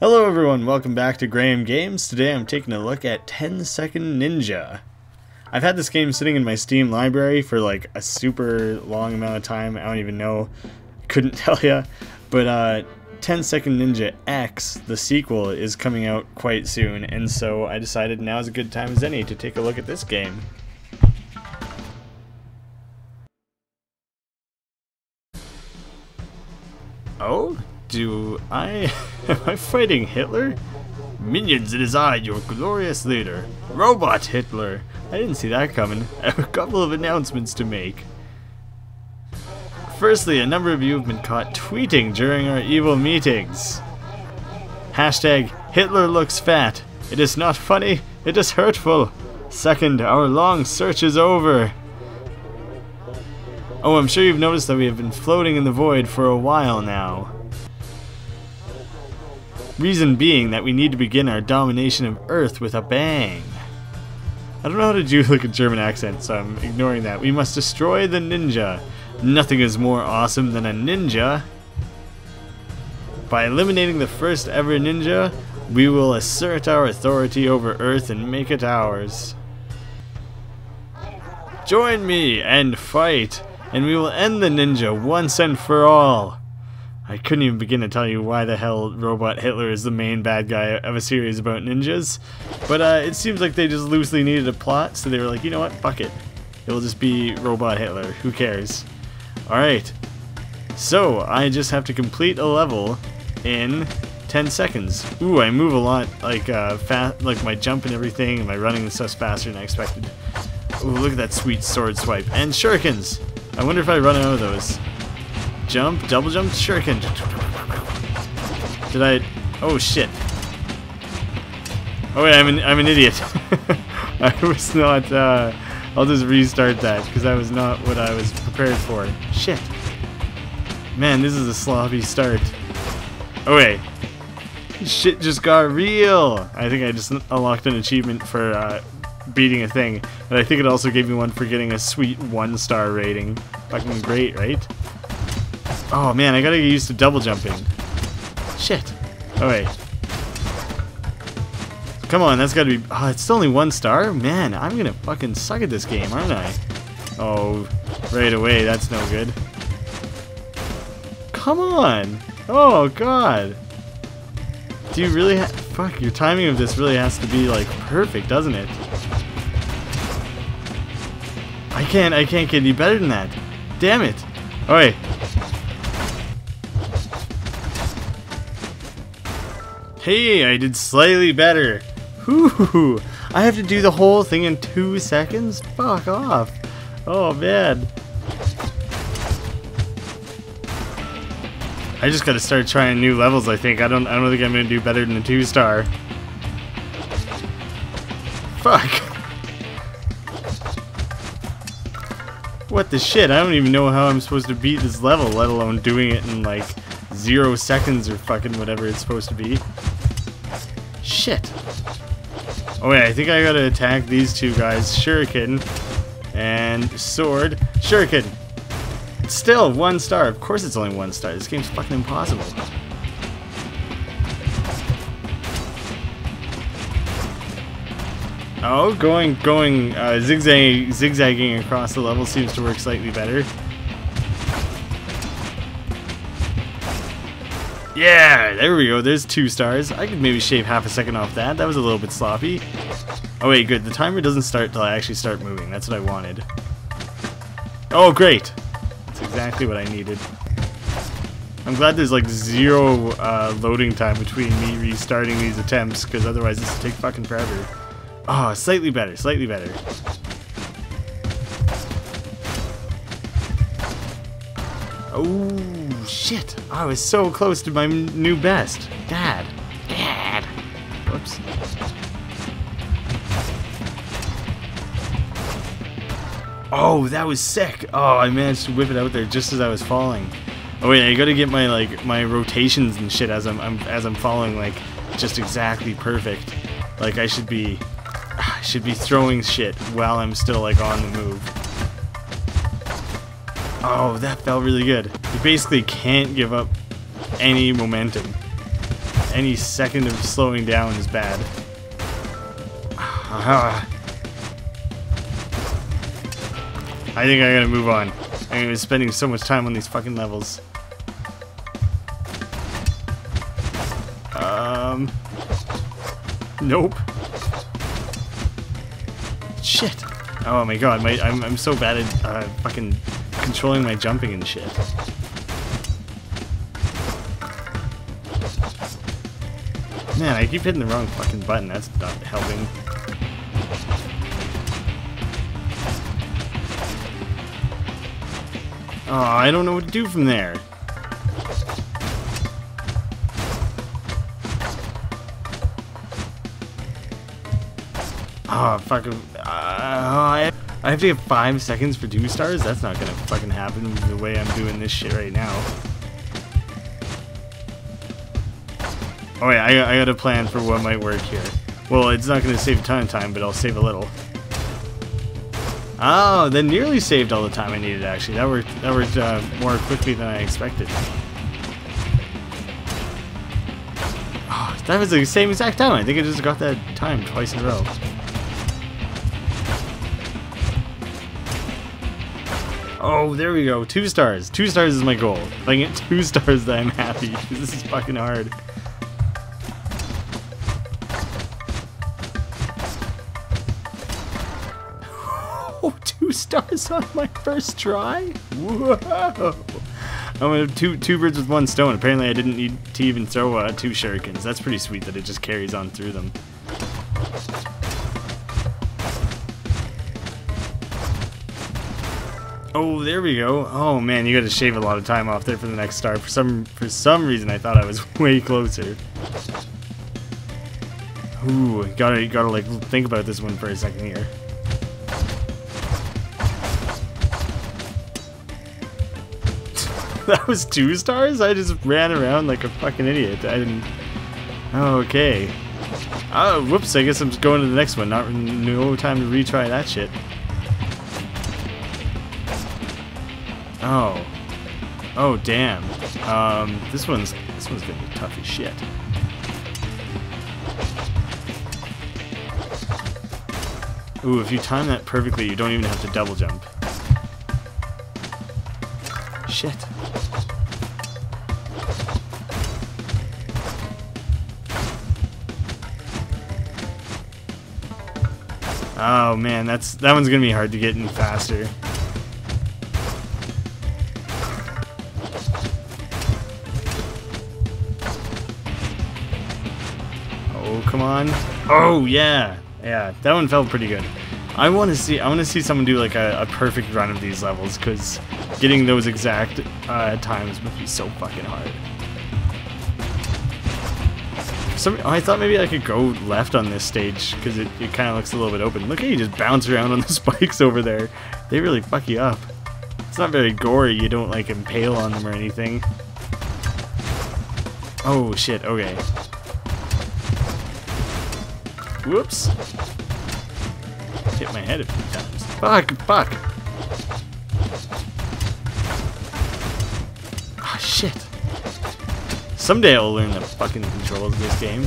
Hello everyone, welcome back to Graeme Games. Today I'm taking a look at 10 Second Ninja. I've had this game sitting in my Steam library for like a super long amount of time. I don't even know, couldn't tell ya. But uh, 10 Second Ninja X, the sequel, is coming out quite soon, and so I decided now is a good time as any to take a look at this game. Do I... am I fighting Hitler? Minions, it is I, your glorious leader. Robot Hitler. I didn't see that coming. I have a couple of announcements to make. Firstly, a number of you have been caught tweeting during our evil meetings. Hashtag Hitler looks fat. It is not funny, it is hurtful. Second, our long search is over. Oh, I'm sure you've noticed that we have been floating in the void for a while now. Reason being that we need to begin our domination of Earth with a bang. I don't know how to do like a German accent, so I'm ignoring that. We must destroy the ninja. Nothing is more awesome than a ninja. By eliminating the first ever ninja, we will assert our authority over Earth and make it ours. Join me and fight, and we will end the ninja once and for all. I couldn't even begin to tell you why the hell Robot Hitler is the main bad guy of a series about ninjas, but uh, it seems like they just loosely needed a plot, so they were like, you know what, fuck it. It'll just be Robot Hitler, who cares? Alright, so I just have to complete a level in 10 seconds. Ooh, I move a lot, like uh, fast, like my jump and everything, and my running and stuff's faster than I expected. Ooh, look at that sweet sword swipe. And shurikens! I wonder if I run out of those. Jump, double jump, shuriken. Did I... Oh, shit. Oh, wait, I'm an, I'm an idiot. I was not... Uh, I'll just restart that, because that was not what I was prepared for. Shit. Man, this is a sloppy start. Oh, wait. Shit just got real! I think I just unlocked an achievement for uh, beating a thing. And I think it also gave me one for getting a sweet one star rating. Fucking great, right? Oh man, I gotta get used to double jumping. Shit. Oh wait. Come on, that's gotta be... Oh, it's only one star? Man, I'm gonna fucking suck at this game, aren't I? Oh, right away, that's no good. Come on! Oh god! Do you really ha- Fuck, your timing of this really has to be, like, perfect, doesn't it? I can't, I can't get any better than that. Damn it. Oh, Hey, I did slightly better. Whoo! I have to do the whole thing in two seconds? Fuck off. Oh, man. I just gotta start trying new levels, I think. I don't I don't think I'm gonna do better than a two star. Fuck. What the shit? I don't even know how I'm supposed to beat this level, let alone doing it in like zero seconds or fucking whatever it's supposed to be. Shit. Oh wait, I think I gotta attack these two guys. Shuriken and sword. Shuriken! Still, one star. Of course it's only one star. This game's fucking impossible. Oh, going, going, uh, zigzag, zigzagging across the level seems to work slightly better. Yeah, there we go. There's two stars. I could maybe shave half a second off that. That was a little bit sloppy. Oh wait, good. The timer doesn't start till I actually start moving. That's what I wanted. Oh, great. That's exactly what I needed. I'm glad there's like zero uh, loading time between me restarting these attempts, because otherwise this would take fucking forever. Oh, slightly better, slightly better. Oh, Oh, shit. I was so close to my new best. Dad. Dad. Whoops. Oh, that was sick. Oh, I managed to whip it out there just as I was falling. Oh wait, I gotta get my like my rotations and shit as I'm, I'm as I'm falling like just exactly perfect. Like I should be ah, I should be throwing shit while I'm still like on the move. Oh, that felt really good. You basically can't give up any momentum. any second of slowing down is bad. I think I gotta move on. I'm spending so much time on these fucking levels. Um. Nope. Shit. Oh my god, my, I'm, I'm so bad at uh, fucking controlling my jumping and shit. Man, I keep hitting the wrong fucking button. That's not helping. Oh, I don't know what to do from there. Oh, fuck. Have to get five seconds for two stars? That's not gonna fucking happen the way I'm doing this shit right now. Oh wait, I, I got a plan for what might work here. Well, it's not gonna save a ton of time, but I'll save a little. Oh, that nearly saved all the time I needed, actually. That worked, that worked uh, more quickly than I expected. Oh, that was the same exact time. I think I just got that time twice in a row. Oh, there we go. Two stars. Two stars is my goal. If I get two stars, then I'm happy. This is fucking hard. Oh, two stars on my first try? Whoa! I'm gonna two two birds with one stone. Apparently, I didn't need to even throw uh, two shurikens. That's pretty sweet that it just carries on through them. Oh, there we go. Oh man, you got to shave a lot of time off there for the next star. For some for some reason, I thought I was way closer. Ooh, gotta gotta like think about this one for a second here. that was two stars? I just ran around like a fucking idiot. I didn't... Okay. Oh, whoops, I guess I'm going to the next one. Not No time to retry that shit. Oh. Oh, damn. Um, this one's... This one's gonna be tough as shit. Ooh, if you time that perfectly, you don't even have to double jump. Shit. Oh man, that's that one's gonna be hard to get in faster. Oh yeah, yeah, that one felt pretty good. I want to see I want to see someone do like a, a, perfect run of these levels because getting those exact uh, times must be so fucking hard. Some, I thought maybe I could go left on this stage because it, it kind of looks a little bit open. Look at you just bounce around on the spikes over there. They really fuck you up. It's not very gory. You don't like impale on them or anything. Oh shit, okay. Whoops. Hit my head a few times. Fuck, fuck. Ah, oh, shit. Someday I'll learn the fucking controls of this game.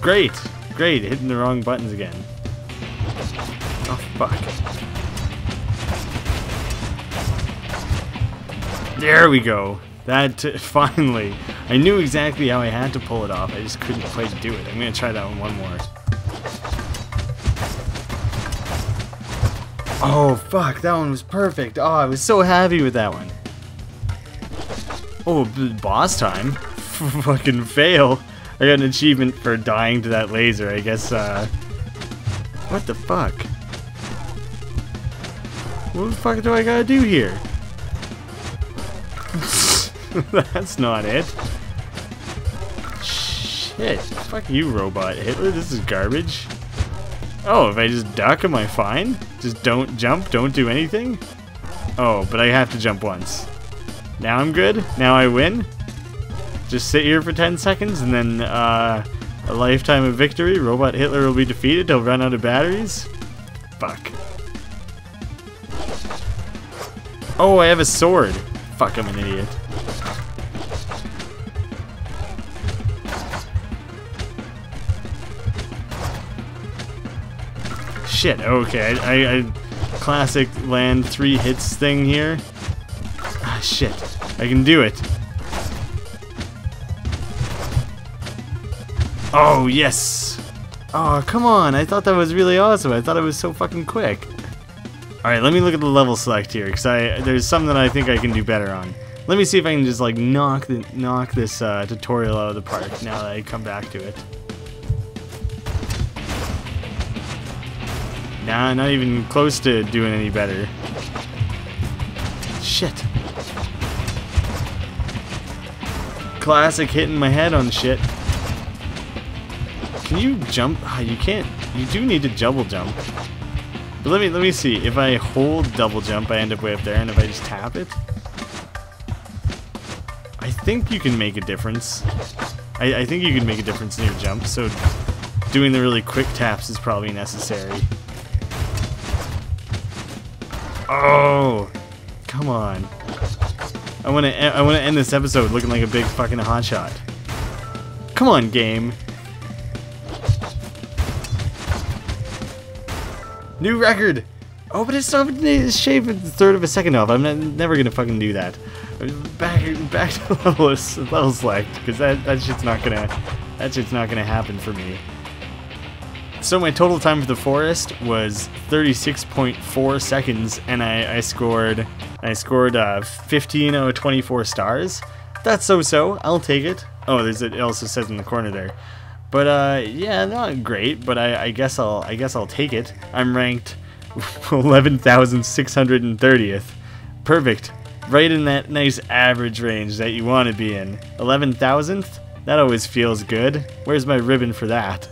Great! Great, hitting the wrong buttons again. Oh, fuck. There we go. That, finally. I knew exactly how I had to pull it off. I just couldn't quite do it. I'm gonna try that one one more. Oh, fuck. That one was perfect. Oh, I was so happy with that one. Oh, boss time? Fucking fail. I got an achievement for dying to that laser. I guess, uh... What the fuck? What the fuck do I gotta do here? That's not it. Shit. Fuck you, robot Hitler. This is garbage. Oh, if I just duck, am I fine? Just don't jump, don't do anything? Oh, but I have to jump once. Now I'm good. Now I win. Just sit here for 10 seconds and then uh, a lifetime of victory. Robot Hitler will be defeated. He'll run out of batteries. Fuck. Oh, I have a sword. Fuck, I'm an idiot. Shit, okay, I, I, classic land three hits thing here. Ah, shit, I can do it. Oh, yes! Oh, come on, I thought that was really awesome. I thought it was so fucking quick. Alright, let me look at the level select here, because I there's some that I think I can do better on. Let me see if I can just, like, knock the, knock this uh, tutorial out of the park now that I come back to it. Nah, not even close to doing any better. Shit. Classic hitting my head on shit. Can you jump? Oh, you can't. You do need to double jump. But let me let me see. If I hold double jump, I end up way up there, and if I just tap it, think you can make a difference. I, I think you can make a difference in your jump. So doing the really quick taps is probably necessary. Oh, come on. I want to I want to end this episode looking like a big fucking hotshot. Come on, game. New record! Oh, but it's not it's shaved a third of a second off. I'm never gonna fucking do that. Back back to level, level select, because that, that shit's not gonna that shit's not gonna happen for me. So my total time for the forest was 36.4 seconds, and I, I scored I scored uh, 15 out of 24 stars. That's so-so. I'll take it. Oh, there's it also says in the corner there. But uh, yeah, not great. But I, I guess I'll I guess I'll take it. I'm ranked 11,630th. Perfect. Right in that nice average range that you want to be in. 11,000th? That always feels good. Where's my ribbon for that?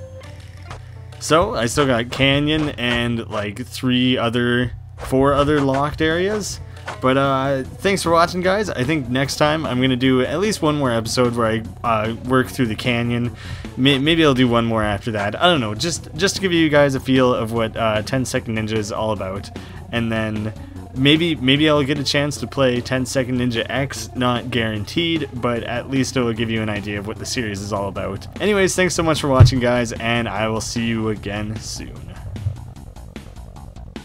So, I still got Canyon and like three other, four other locked areas. But uh, thanks for watching, guys. I think next time I'm going to do at least one more episode where I uh, work through the canyon. Maybe I'll do one more after that. I don't know, just just to give you guys a feel of what uh, 10 Second Ninja is all about. And then maybe maybe I'll get a chance to play 10 Second Ninja X, not guaranteed, but at least it will give you an idea of what the series is all about. Anyways, thanks so much for watching, guys, and I will see you again soon.